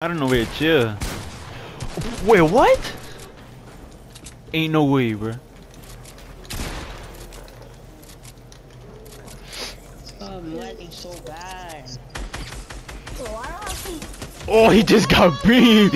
I don't know where it's here. Wait, what? Ain't no way, bro. Oh, he just got beamed.